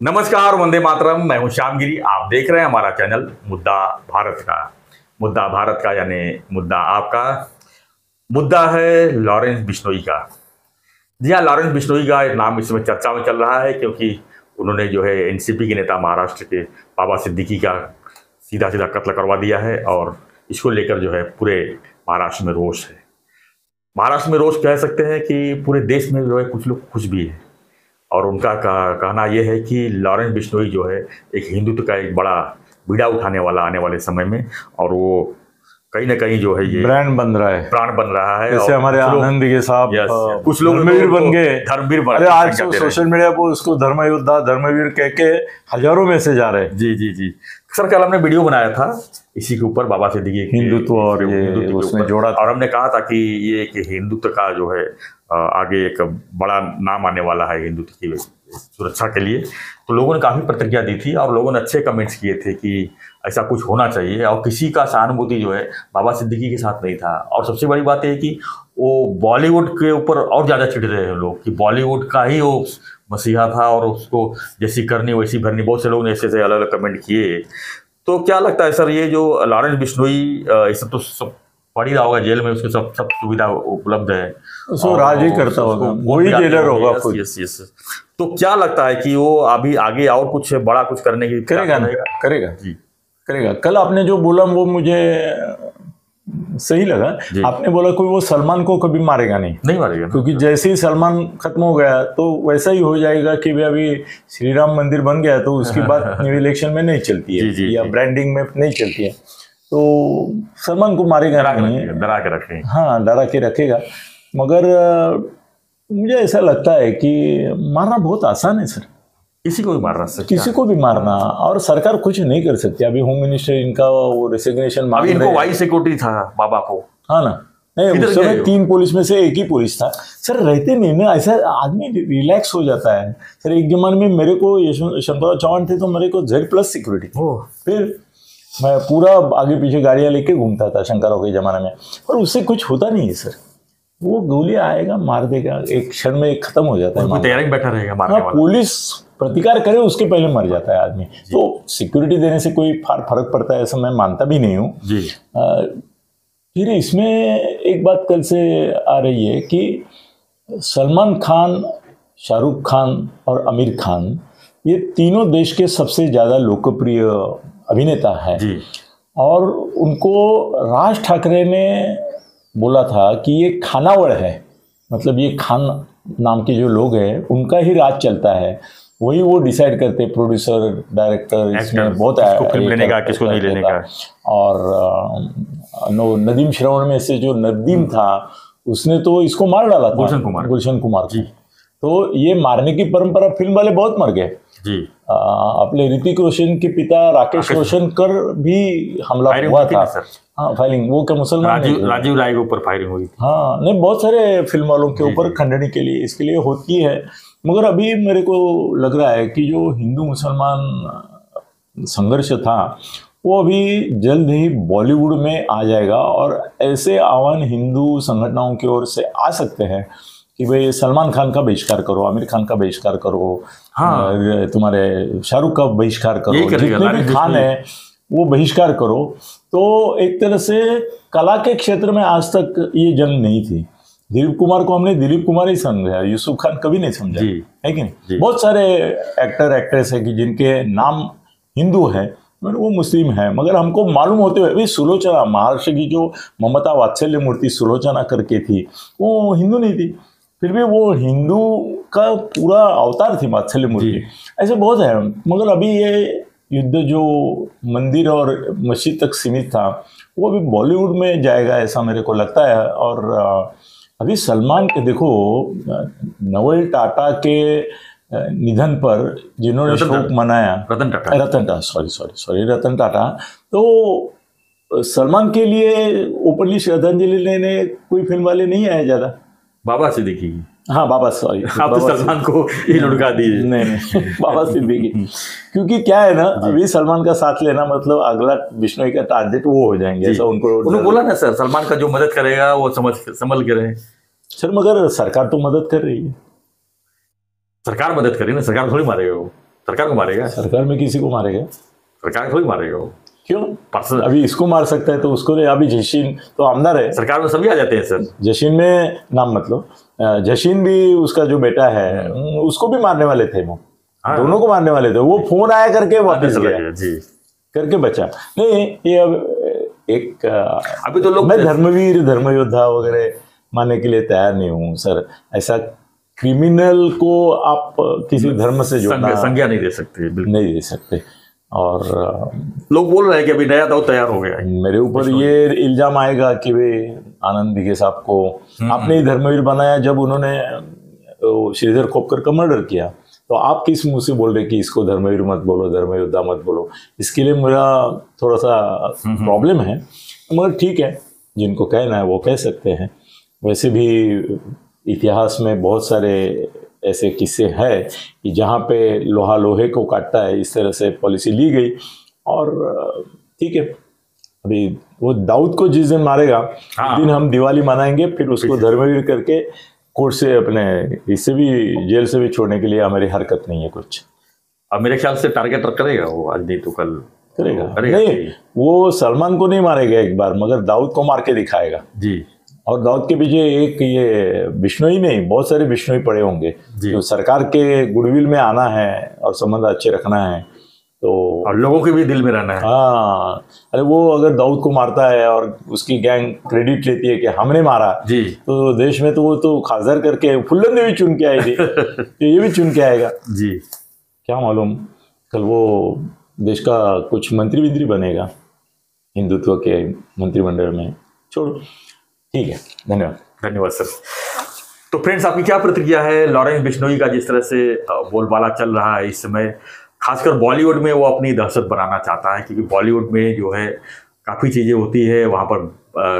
नमस्कार, वंदे मातरम। मैं हूँ श्यामगिरी आप देख रहे हैं हमारा चैनल मुद्दा भारत का। मुद्दा भारत का यानी मुद्दा आपका। मुद्दा है लॉरेंस बिश्नोई का। जी हाँ लॉरेंस बिश्नोई का एक नाम इसमें चर्चा में चल रहा है क्योंकि उन्होंने जो है एनसीपी के नेता महाराष्ट्र के बाबा सिद्दीकी का सीधा सीधा कत्ल करवा दिया है और इसको लेकर जो है पूरे महाराष्ट्र में रोष है। महाराष्ट्र में रोष कह सकते हैं कि पूरे देश में जो है कुछ लोग खुश भी है। और उनका कहना यह है कि लॉरेंस बिश्नोई जो है एक हिंदुत्व का एक बड़ा बीड़ा उठाने वाला आने वाले समय में और वो कहीं ना कहीं जो है ये ब्रांड बन रहा है। प्राण बन रहा है जैसे हमारे आनंद के साहब कुछ लोग धर्मवीर बन गए। धर्मवीर बन अरे आज तो सोशल मीडिया पर उसको धर्म योद्धा धर्मवीर कह के हज़ारों मैसेज आ रहे हैं। जी जी जी। सर कल हमने वीडियो बनाया था इसी के ऊपर बाबा से सिद्दीकी हिंदुत्व और ये उसमें जोड़ा और हमने कहा था कि ये कि हिंदुत्व का जो है आगे एक बड़ा नाम आने वाला है हिंदुत्व की सुरक्षा के लिए। तो लोगों ने काफ़ी प्रतिक्रिया दी थी और लोगों ने अच्छे कमेंट्स किए थे कि ऐसा कुछ होना चाहिए और किसी का सहानुभूति जो है बाबा सिद्दीकी के साथ नहीं था। और सबसे बड़ी बात यह कि वो बॉलीवुड के ऊपर और ज़्यादा चिढ़ रहे हैं लोग कि बॉलीवुड का ही वो मसीहा था और उसको जैसी करनी वैसी भरनी, बहुत से लोग ने ऐसे ऐसे अलग अलग कमेंट किए। तो क्या लगता है सर, ये जो लॉरेंस बिश्नोई इस तो सब ही रहा होगा जेल में उसके सब सब सुविधा उपलब्ध है। उसको राज ही करता होगा। वही जेलर होगा यस, यस यस तो क्या लगता है कि वो अभी आगे और कुछ बड़ा कुछ करने की करेगा ना? करेगा? जी। करेगा। कल आपने जो बोला वो मुझे सही लगा। आपने बोला कोई वो सलमान को कभी मारेगा नहीं। नहीं मारेगा क्योंकि जैसे ही सलमान खत्म हो गया तो वैसा ही हो जाएगा कि भाई अभी श्री राम मंदिर बन गया तो उसकी बात न्यू इलेक्शन में नहीं चलती है। जी, जी, या ब्रांडिंग में नहीं चलती है। तो सलमान को मारेगा नहीं। डरा के रखेगा। हाँ डरा के रखेगा। मगर मुझे ऐसा लगता है कि मारना बहुत आसान है सर। किसी को भी मारना सर किसी को भी मारना। और सरकार कुछ नहीं कर सकती। अभी होम मिनिस्टर इनका वो रिसिग्नेशन अभी इनको वाई सिक्योरिटी था बाबा को। हाँ ना। नहीं उस समय तीन पुलिस में से एक ही पुलिस था। सर रहते नहीं ना ऐसा आदमी रिलैक्स हो जाता है। सर एक जमाने में मेरे को यशवंतराव चौहान थे तो मेरे को जेड प्लस सिक्योरिटी फिर मैं पूरा आगे पीछे गाड़ियाँ लेके घूमता था शंकरों के ज़माने में। और उससे कुछ होता नहीं है सर। वो गोली आएगा मार देगा एक क्षण में एक खत्म हो जाता है तैयारी बैठा रहेगा मारने हाँ पुलिस प्रतिकार करे उसके पहले मर जाता है आदमी। तो सिक्योरिटी देने से कोई फ़र्क पड़ता है ऐसा मैं मानता भी नहीं हूँ। फिर इसमें एक बात कल से आ रही है कि सलमान खान शाहरुख खान और आमिर खान ये तीनों देश के सबसे ज़्यादा लोकप्रिय अभिनेता है। और उनको राज ठाकरे ने बोला था कि ये खानावड़ है। मतलब ये खान नाम के जो लोग हैं उनका ही राज चलता है। वही वो डिसाइड करते प्रोड्यूसर डायरेक्टर इसमें बहुत फ़िल्म लेने का किसको नहीं लेने का। और नो नदीम श्रवण में से जो नदीम था उसने तो इसको मार डाला था। गुलशन कुमार। गुलशन कुमार जी। तो ये मारने की परंपरा फ़िल्म वाले बहुत मर गए। जी। अपने ऋतिक रोशन के पिता राकेश रोशन कर भी हमला हुआ था हाँ फायरिंग वो क्या मुसलमान राजीव राजीव राय के ऊपर फायरिंग हुई हाँ नहीं बहुत सारे फ़िल्म वालों के ऊपर खंडनी के लिए इसके लिए होती है। मगर अभी मेरे को लग रहा है कि जो हिंदू मुसलमान संघर्ष था वो अभी जल्द ही बॉलीवुड में आ जाएगा और ऐसे आह्वान हिंदू संगठनों की ओर से आ सकते हैं। कि भाई सलमान खान का बहिष्कार करो आमिर खान का बहिष्कार करो हाँ। तुम्हारे शाहरुख का बहिष्कार करो जितने भी खान है वो बहिष्कार करो। तो एक तरह से कला के क्षेत्र में आज तक ये जंग नहीं थी। दिलीप कुमार को हमने दिलीप कुमार ही समझा यूसुफ खान कभी नहीं समझा है कि नहीं? बहुत सारे एक्टर एक्ट्रेस है कि जिनके नाम हिंदू है वो मुस्लिम है। मगर हमको मालूम होते हुए अभी सुलोचना महाराष्ट्र की जो ममता वात्सल्य मूर्ति सुलोचना करके थी वो हिंदू नहीं थी। फिर भी वो हिंदू का पूरा अवतार थी वात्सल्य मूर्ति। ऐसे बहुत है। मगर अभी ये युद्ध जो मंदिर और मस्जिद तक सीमित था वो अभी बॉलीवुड में जाएगा ऐसा मेरे को लगता है। और अभी सलमान के देखो नवल टाटा के निधन पर जिन्होंने शोक मनाया। Ratan Tata. Ratan Tata sorry sorry sorry Ratan Tata. तो सलमान के लिए ओपनली श्रद्धांजलि लेने कोई फ़िल्म वाले नहीं आए ज़्यादा। बाबा सिद्दीकी हाँ बाबा सॉरी आप तो सलमान को ही लुढ़का दीजिए। नहीं नहीं बाबा सिद्दीकी क्योंकि क्या है ना अभी सलमान का साथ लेना मतलब अगला बिश्नोई का टारगेट वो हो जाएँगे ऐसा उनको उन्होंने बोला ना सर सलमान का जो मदद करेगा वो समझ संभल के रहे। सर मगर सरकार तो मदद कर रही है। सरकार मदद करी ना सरकार थोड़ी मारेगा वो। सरकार को मारेगा? सरकार में किसी को मारेगा? सरकार थोड़ी मारेगा वो। क्यों? पर्सनल अभी इसको मार सकता है तो उसको नहीं अभी जशीन तो आमदार है। सरकार में सभी आ जाते हैं सर। जशीन में नाम मतलब जशीन भी उसका जो बेटा है उसको भी मारने वाले थे वो। हाँ। दोनों को मारने वाले थे। वो फ़ोन आया करके वापस गया। जी। करके बचा। नहीं ये अब एक अभी तो लोग मैं धर्मवीर धर्म योद्धा वगैरह मानने के लिए तैयार नहीं हूँ सर। ऐसा क्रिमिनल को आप किसी धर्म से जोड़ना संज्ञा नहीं दे सकते नहीं दे सकते। और लोग बोल रहे हैं कि अभी नया दाव तैयार हो गया है। मेरे ऊपर ये इल्ज़ाम आएगा कि वे आनंद दिघे साहब को आपने ही धर्मवीर बनाया जब उन्होंने श्रीधर खोपकर का मर्डर किया। तो आप किस मुँह से बोल रहे कि इसको धर्मवीर मत बोलो धर्म योद्धा मत बोलो? इसके लिए मेरा थोड़ा सा प्रॉब्लम है। मगर ठीक है जिनको कहना है वो कह सकते हैं। वैसे भी इतिहास में बहुत सारे ऐसे किस्से हैं कि जहाँ पे लोहा लोहे को काटता है इस तरह से पॉलिसी ली गई। और ठीक है अभी वो दाऊद को जिस दिन मारेगा हाँ। दिन हम दिवाली मनाएँगे फिर उसको धर्मवीर करके कोर्ट से अपने इससे भी जेल से भी छोड़ने के लिए हमारी हरकत नहीं है कुछ। अब मेरे ख्याल से टारगेट करेगा वो आज नहीं तो कल। करेगा। करेगा नहीं वो सलमान को नहीं मारेगा एक बार मगर दाऊद को मार के दिखाएगा। जी। और दाऊद के पीछे एक ये बिश्नोई नहीं बहुत सारे बिश्नोई पड़े होंगे। जी। जो सरकार के गुडविल में आना है और संबंध अच्छे रखना है तो और लोगों के भी दिल में रहना है। हाँ। अरे वो अगर दाऊद को मारता है और उसकी गैंग क्रेडिट लेती है कि हमने मारा जी। तो देश में तो वो तो खासदार करके फुल्लन ने भी चुन के आएगी। तो ये भी चुन के आएगा। जी। क्या मालूम कल वो देश का कुछ मंत्री विंत्री बनेगा हिंदुत्व के मंत्रिमंडल में। छोड़ो। ठीक है धन्यवाद। धन्यवाद सर। तो फ्रेंड्स आपकी क्या प्रतिक्रिया है? लॉरेंस बिश्नोई का जिस तरह से बोलबाला चल रहा है इस समय खासकर बॉलीवुड में वो अपनी दहशत बनाना चाहता है क्योंकि बॉलीवुड में जो है काफ़ी चीज़ें होती है वहाँ पर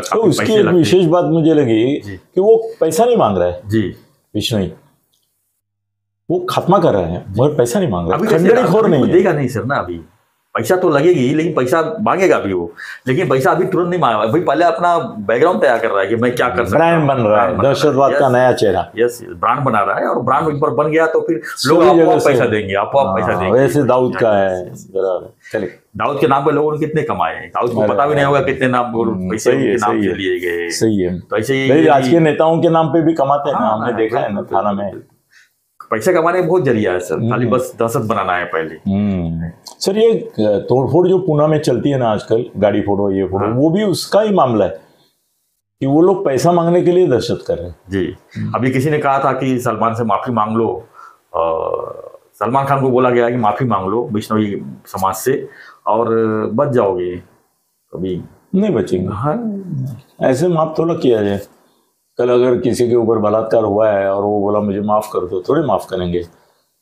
तो उसकी एक विशेष बात मुझे लगी कि वो पैसा नहीं मांग रहा है। जी। बिश्नोई वो खात्मा कर रहे हैं मगर पैसा नहीं मांग रहा है। कैसे खंडड़ी खोर नहीं है। देगा नहीं सर ना अभी? पैसा तो लगेगी लेकिन पैसा मांगेगा भी वो। लेकिन पैसा अभी तुरंत नहीं मांगा। अभी पहले अपना बैकग्राउंड तैयार कर रहा है कि मैं क्या कर सकता ब्रांड बन रहा है। दहशतवाद का नया चेहरा। यस ब्रांड बना रहा है और ब्रांड एक बार बन गया तो फिर लोग आपको पैसा देंगे आपको आप पैसा हाँ, देंगे। वैसे दाऊद का है। चलिए। दाऊद के नाम पर लोगों ने कितने कमाए हैं? दाऊद को पता भी नहीं होगा कितने नाम हम्म, पैसे नाम से लिए गए सही है। तो ऐसे ही आज के नेताओं के नाम पे भी कमाते हैं हाँ, हमने देखा है ना थाना में। पैसे कमाने का बहुत ज़रिया है सर। खाली बस दहशत बनाना है पहले। हम्म। सर ये तोड़फोड़ जो पुणे में चलती है ना आजकल गाड़ी फोड़ो ये फोड़ो हाँ। वो भी उसका ही मामला है कि वो लोग पैसा मांगने के लिए दहशत कर रहे हैं। जी। अभी किसी ने कहा था कि सलमान से माफ़ी मांग लो। सलमान खान को बोला गया कि माफ़ी मांग लो बिश्नोई समाज से और बच जाओगे अभी नहीं बचेंगे। हाँ। ऐसे माफ़ थोड़ा किया जाए। कल अगर किसी के ऊपर बलात्कार हुआ है और वो बोला मुझे माफ़ कर दो थोड़े माफ़ करेंगे।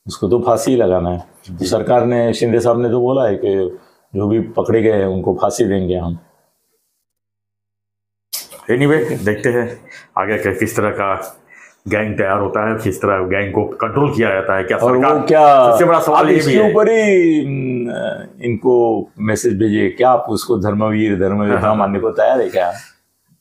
उसको तो फांसी ही लगाना है। तो सरकार ने शिंदे साहब ने तो बोला है कि जो भी पकड़े गए हैं उनको फांसी देंगे हम। एनीवे देखते हैं आगे क्या- किस तरह का गैंग तैयार होता है किस तरह गैंग को कंट्रोल किया जाता है क्या और सरकार वो क्या सबसे बड़ा सवाल ये भी इसके ऊपर ही इनको मैसेज भेजिए। क्या आप उसको धर्मवीर धर्मयोद्धा मानने को तैयार है क्या?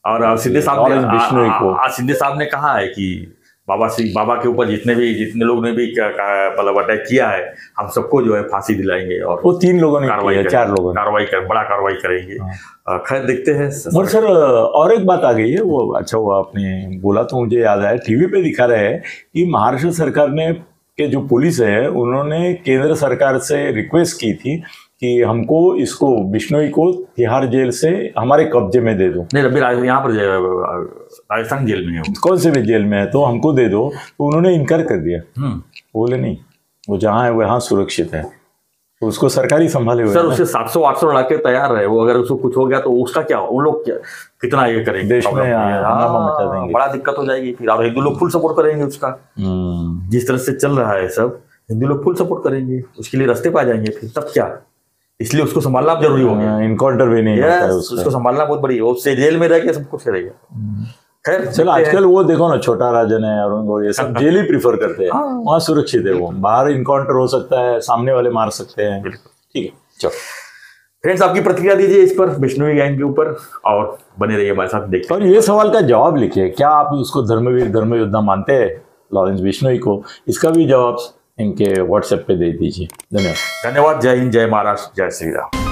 और सिद्धे साहब ने आ- साहब ने कहा है कि बाबा सिंह बाबा के ऊपर जितने भी जितने लोग ने भी मतलब अटैक किया है हम सबको जो है फांसी दिलाएँगे और वो तीन लोगों ने कार्रवाई किया चार लोगों ने। कार्रवाई कर बड़ा कार्रवाई करेंगे। खैर देखते हैं। मगर सर और एक बात आ गई है वो अच्छा हुआ आपने बोला तो मुझे याद आया टीवी पे दिखा रहे हैं कि महाराष्ट्र सरकार ने के जो पुलिस है उन्होंने केंद्र सरकार से रिक्वेस्ट की थी कि हमको इसको बिश्नोई को तिहाड़ जेल से हमारे कब्जे में दे दो। नहीं अभी यहाँ पर राजस्थान जेल में है। कौन से भी जेल में है तो हमको दे दो। तो उन्होंने इनकार कर दिया। हम्म। बोले नहीं वो जहाँ है वहाँ सुरक्षित है। तो उसको सरकारी संभाले हुए सर। उससे सात सौ आठ सौ लड़के तैयार है। वो अगर उसको कुछ हो गया तो उसका क्या वो लोग कितना ये करेंगे? देश में हाँ, है। मचा देंगे। बड़ा दिक्कत हो जाएगी फिर। और हिंदू लोग फुल सपोर्ट करेंगे उसका। हम्म, जिस तरह से चल रहा है सब हिंदू लोग फुल सपोर्ट करेंगे। उसके लिए रास्ते पे जाएँगे फिर। तब क्या? इसलिए उसको संभालना ज़रूरी हो गया इनकाउंटर भी नहीं है Yes, उसको। संभालना बहुत बड़ी है। जेल में रह के सब कुछ करेगा। खैर चलो आजकल वो देखो ना छोटा राजन है अरुण गौड़ ये सब जेल ही प्रीफर करते हैं। हाँ। वहाँ सुरक्षित है वो। बाहर इनकाउंटर हो सकता है सामने वाले मार सकते हैं। ठीक है चलो। फ्रेंड्स आपकी प्रतिक्रिया दीजिए इस पर विष्णुवी गैंग के ऊपर और बने रहिए हमारे साथ देखते और ये सवाल का जवाब लिखिए। क्या आप उसको धर्मवीर धर्म योद्धा मानते हैं? लॉरेंस बिश्नोई को। इसका भी जवाब इनके व्हाट्सएप पे दे दीजिए। धन्यवाद। धन्यवाद। जय हिंद जय महाराष्ट्र जय श्री राम।